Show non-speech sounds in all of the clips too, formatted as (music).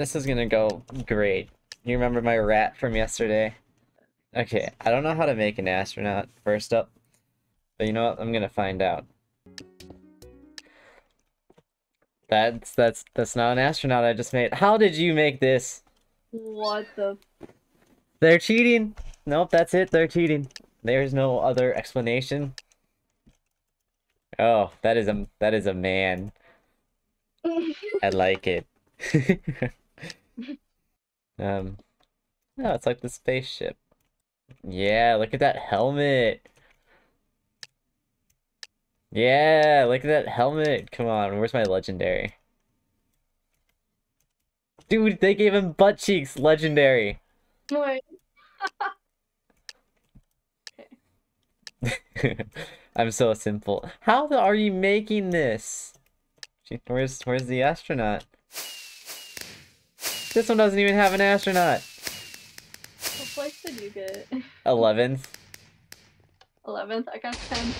This is gonna go great. You remember my rat from yesterday? Okay, I don't know how to make an astronaut first up, but you know what? I'm gonna find out. That's that's that's not an astronaut I just made. How did you make this? What the? They're cheating. Nope, that's it. They're cheating. There's no other explanation. Oh, that is a that is a man. (laughs) I like it. (laughs) um, oh, it's like the spaceship. Yeah, look at that helmet. Yeah, look at that helmet. Come on, where's my legendary? Dude, they gave him butt cheeks, legendary. Wait. (laughs) I'm so simple. How the, are you making this? Where's where's the astronaut? This one doesn't even have an astronaut. What place did you get? Eleventh. Eleventh. I got ten.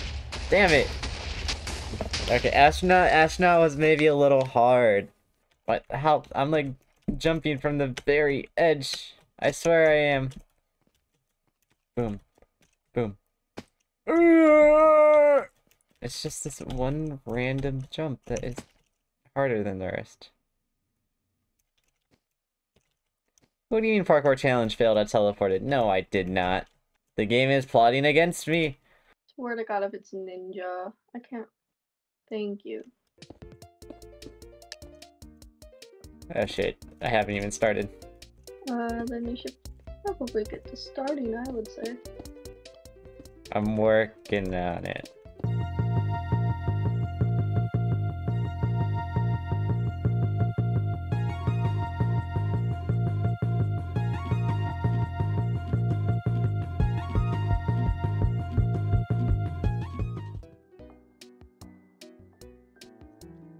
Damn it. Okay, astronaut astronaut was maybe a little hard. But how I'm like jumping from the very edge. I swear I am. Boom. Boom. It's just this one random jump that is harder than the rest. What do you mean parkour challenge failed? I teleported. No, I did not. The game is plotting against me. Swear to God, if it's ninja, I can't. Thank you. Oh shit, I haven't even started. Uh, then you should probably get to starting, I would say. I'm working on it.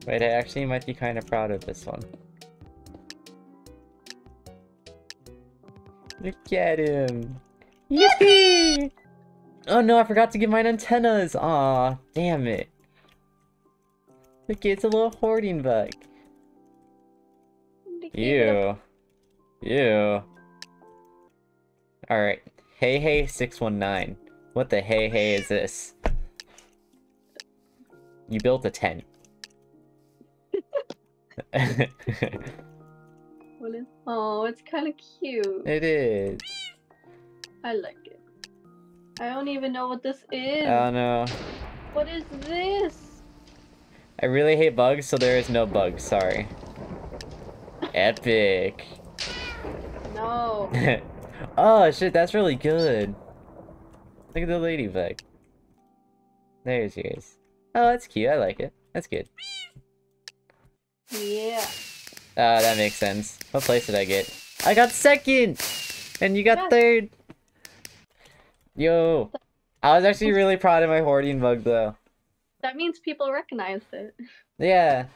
Wait, I actually might be kind of proud of this one. Look at him! Yippee! Oh no, I forgot to get mine antennas! Aw, damn it. Look, it's a little hoarding bug. Ew. Ew. Alright. Hey hey 619. What the hey hey is this? You built a tent. What is? Oh, it's kind of cute. it is. I like it. I don't even know what this is. Oh no. what is this? I really hate bugs, so there is no bugs, sorry. (laughs) Epic. No. (laughs) oh shit, that's really good. Look at the ladybug. There's yours. Oh, that's cute. I like it. That's good. Yeah. Uh, that makes sense. What place did I get? I got second! And you got Yes. third! Yo! I was actually really proud of my hoarding bug, though. That means people recognized it. Yeah.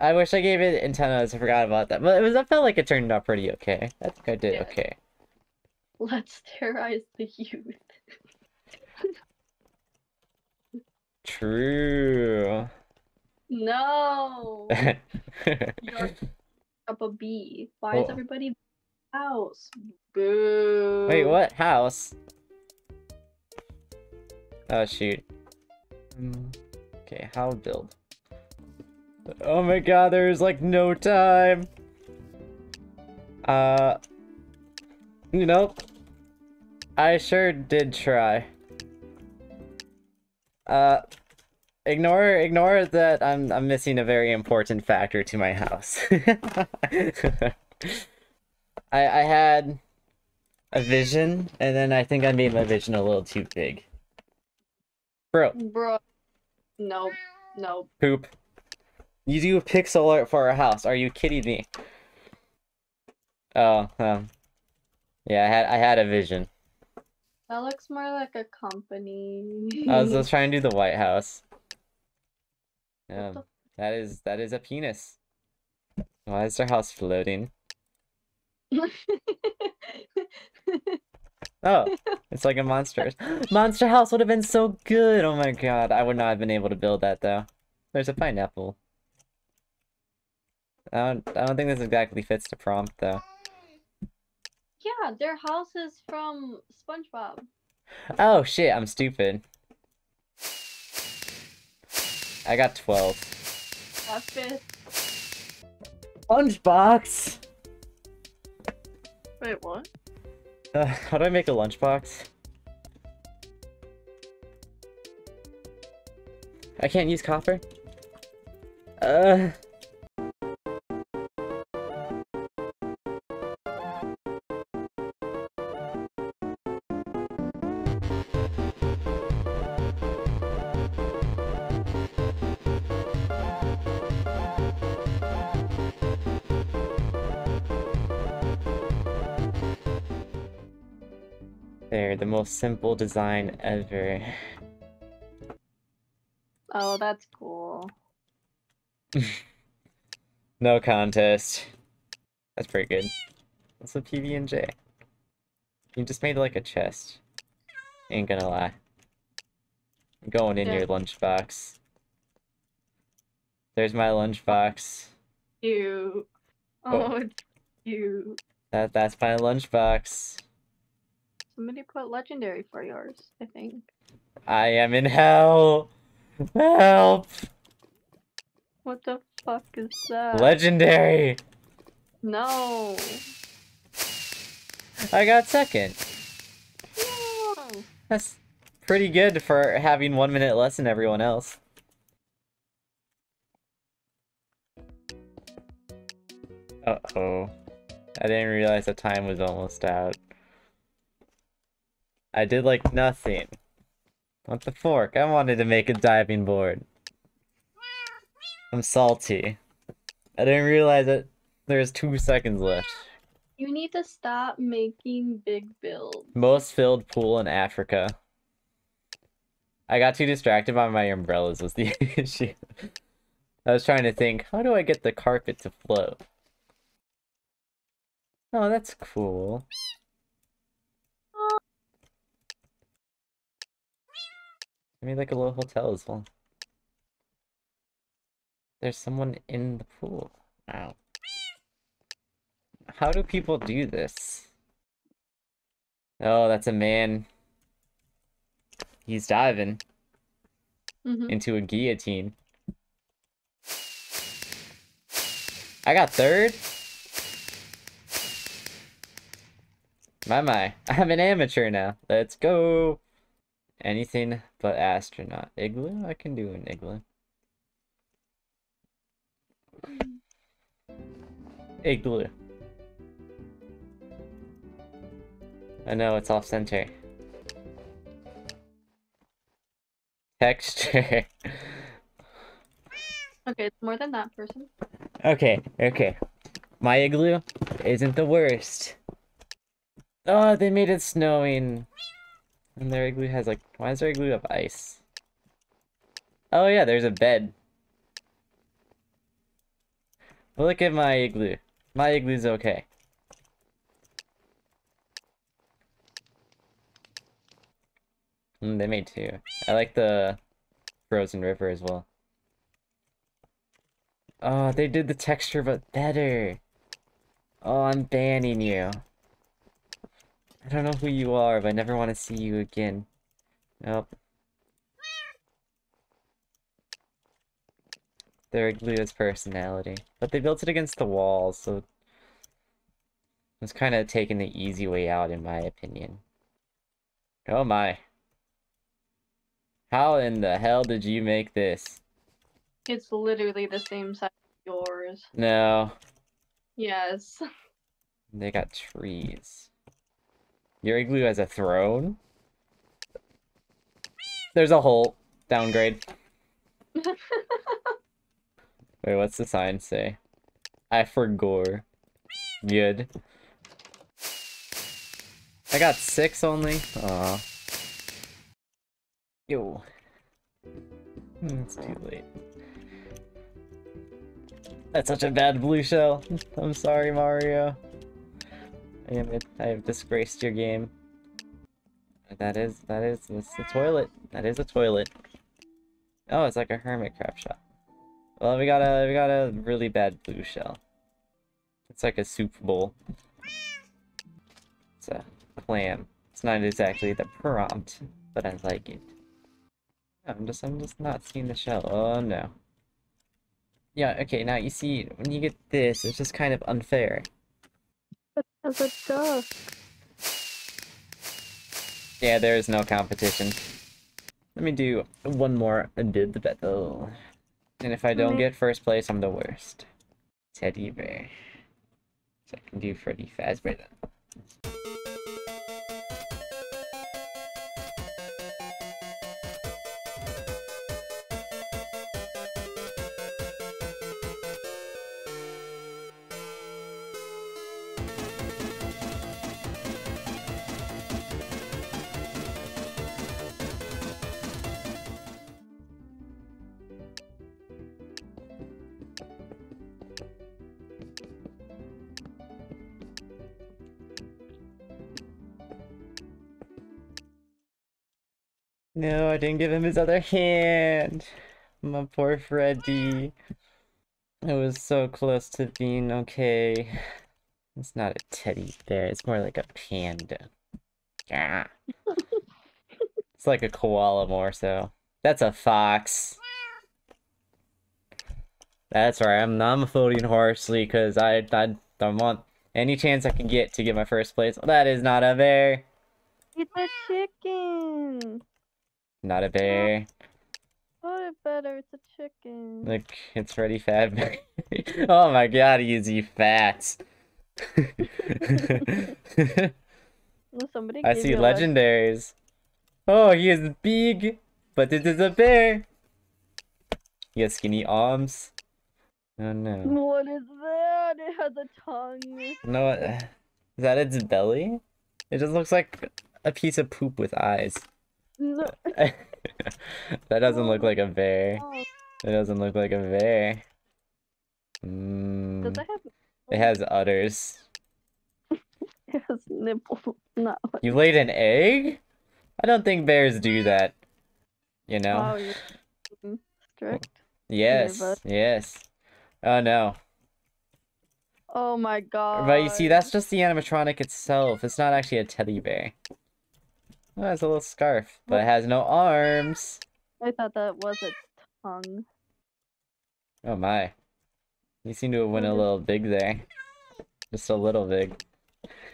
I wish I gave it antennas. I forgot about that. But it was. I felt like it turned out pretty okay. I think I did Yeah. okay. Let's terrorize the youth. (laughs) True. No. You're up a B. Why is Oh. everybody house? Boo. Wait, what? House? Oh, shoot. Mm, Okay, how build? Oh my god, there's like no time. Uh, you know, I sure did try. Uh, ignore, ignore that I'm, I'm missing a very important factor to my house. (laughs) I, I had a vision, and then I think I made my vision a little too big. Bro, Bro. Nope. Nope. poop. You do pixel art for our house. Are you kidding me? Oh, um. Yeah, I had I had a vision. That looks more like a company. I was just (laughs) trying to do the White House. The- that is that is a penis. Why is their house floating? (laughs) Oh, it's like a monster. (gasps) Monster House would have been so good. Oh my god, I would not have been able to build that though. There's a pineapple. I don't, I don't think this exactly fits the prompt though. Yeah, their house is from SpongeBob. Oh shit, I'm stupid. I got 12. Last fifth. Lunchbox! Wait, what? Uh, (laughs) how do I make a lunchbox? I can't use copper? Uh... There, the most simple design ever. Oh, that's cool. (laughs) No contest. That's pretty good. What's a PB and J? You just made like a chest. Ain't gonna lie. I'm Going in Yeah. your lunchbox. There's my lunchbox. Cute. Oh. Oh, it's cute. That that's my lunchbox. Somebody put legendary for yours, I think. I am in hell. Help! What the fuck is that? Legendary. no. I got second. No. That's pretty good for having one minute less than everyone else. Uh-oh. I didn't realize the time was almost out. I did like nothing. What the fork? I wanted to make a diving board. I'm salty. I didn't realize that there's two seconds left. You need to stop making big builds. Most filled pool in Africa. I got too distracted by my umbrellas was the (laughs) issue. I was trying to think, how do I get the carpet to float? Oh, that's cool. I mean, like a little hotel as well. There's someone in the pool. Wow. How do people do this? Oh, that's a man. He's diving Mhm. into a guillotine. I got third? My my, (laughs) I'm an amateur now. Let's go. Anything but astronaut. Igloo? I can do an igloo. Igloo. I know it's off center. Texture. (laughs) Okay, it's more than that person. okay, okay. My igloo isn't the worst. Oh, they made it snowing. And their igloo has like, why does their igloo have ice? Oh yeah, there's a bed. Look at my igloo. My igloo's okay. Mm, they made two. I like the frozen river as well. Oh, they did the texture but better. Oh, I'm banning you. I don't know who you are, but I never want to see you again. Nope. Their igloo has personality. But they built it against the walls, so... It's kind of taking the easy way out, in my opinion. Oh my. How in the hell did you make this? It's literally the same size as yours. No. Yes. (laughs) They got trees. Your igloo has a throne? There's a hole. Downgrade. (laughs) Wait, what's the sign say? I forgore. Good. I got six only? Aw. Yo. Hmm, It's too late. That's such a bad blue shell. I'm sorry, Mario. I am I have disgraced your game. That is that is it's the toilet. That is a toilet. Oh, it's like a hermit crab shop. Well, we got a we got a really bad blue shell. It's like a soup bowl. It's a clam. It's not exactly the prompt, but I like it. I'm just I'm just not seeing the shell. Oh no. Yeah, okay, now you see when you get this, it's just kind of unfair. As a duck. Yeah, there is no competition. Let me do one more and did the battle. And if I don't get first place, I'm the worst. Teddy bear. So I can do Freddy Fazbear then. No, I didn't give him his other hand. My poor Freddy. It was so close to being okay. It's not a teddy bear, it's more like a panda. Ah. it's like a koala more so. That's a fox. That's right, I'm I'm voting harshly because I, I don't want any chance I can get to get my first place. That is not a bear. It's a chicken. Not a bear. What it better? It's a chicken. Look, it's Freddy Fazbear. (laughs) oh my god, easy fat. (laughs) Somebody I see you a leg- legendaries. Oh, he is big, but this is a bear. He has skinny arms. Oh no. What is that? It has a tongue. No, is that its belly? It just looks like a piece of poop with eyes. No. (laughs) that doesn't look like a bear. It doesn't look like a bear. Does Mm, it have? it has udders. (laughs) It has nipples. No. You laid an egg? I don't think bears do that. You know? Oh, you're mm, strict. yes, yes. Oh no. Oh my god. But you see, that's just the animatronic itself. It's not actually a teddy bear. Oh, it has a little scarf, but it has no arms. I thought that was its tongue. Oh my. You seem to have went a little big there. Just a little big.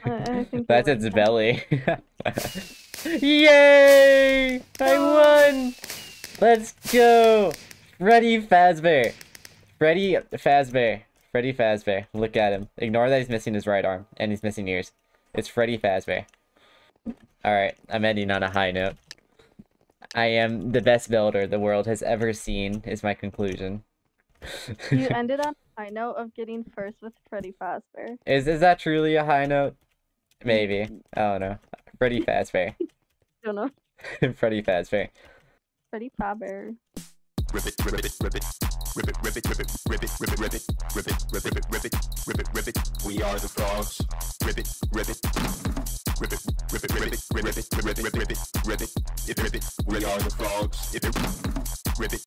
I, I (laughs) That's its belly. (laughs) Yay! I oh. won! Let's go! Freddy Fazbear. Freddy Fazbear. Freddy Fazbear. Look at him. Ignore that he's missing his right arm and he's missing ears. It's Freddy Fazbear. Alright, I'm ending on a high note. I am the best builder the world has ever seen, is my conclusion. You (laughs) ended on a high note of getting first with Freddy Fazbear. is is that truly a high note? (laughs) Maybe. I don't know. Freddy (laughs) Fazbear. don't know. Freddy Fazbear. Freddy Fazbear. ribbit, ribbit, ribbit, ribbit, ribbit, ribbit, ribbit, ribbit, ribbit, ribbit, ribbit, ribbit, ribbit, ribbit. We are the frogs. Ribbit, ribbit, rip it, rip it, rip it, rip it, rip it, rip it, rip it, rip it, rip it, rip it. We are the frogs. Rip it,